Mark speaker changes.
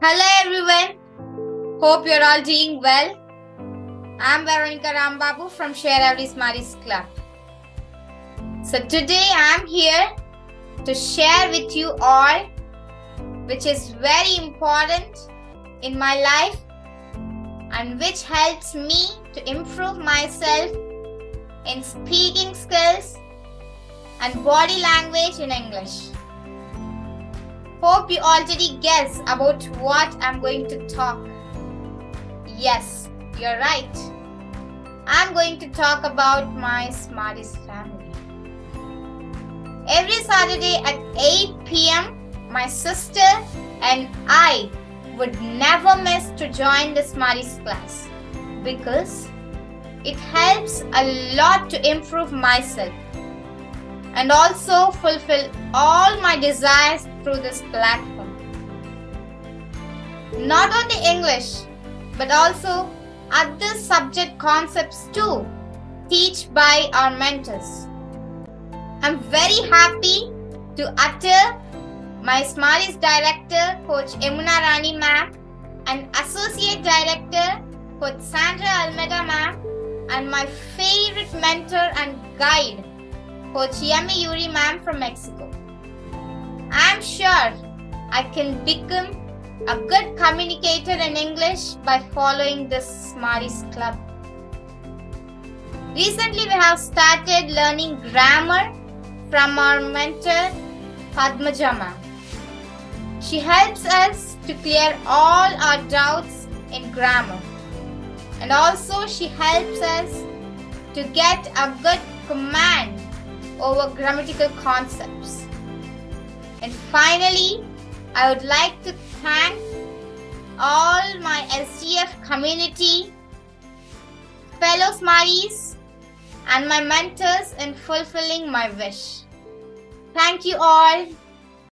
Speaker 1: Hello everyone. Hope you're all doing well. I'm Veronica Rambabu from sharEvery Smarties Club. So today I'm here to share with you all which is very important in my life and which helps me to improve myself in speaking skills and body language in English. Hope you already guess about what I'm going to talk. Yes, you're right. I'm going to talk about my Smarties family. Every Saturday at 8 pm, my sister and I would never miss to join the Smarties class because it helps a lot to improve myself and also fulfill all my desires through this platform. Not only English, but also other subject concepts too, teach by our mentors. I'm very happy to utter my Smarties Director, Coach Emuna Rani ma'am, and Associate Director, Coach Sandra Almeida ma'am, and my favorite mentor and guide, Coach Yami Yuri ma'am from Mexico. I'm sure I can become a good communicator in English by following this Smarties Club. Recently, we have started learning grammar from our mentor Padmaja ma'am. She helps us to clear all our doubts in grammar. And also, she helps us to get a good command over grammatical concepts. And finally, I would like to thank all my SGF community, fellow Smarties, and my mentors in fulfilling my wish. Thank you all.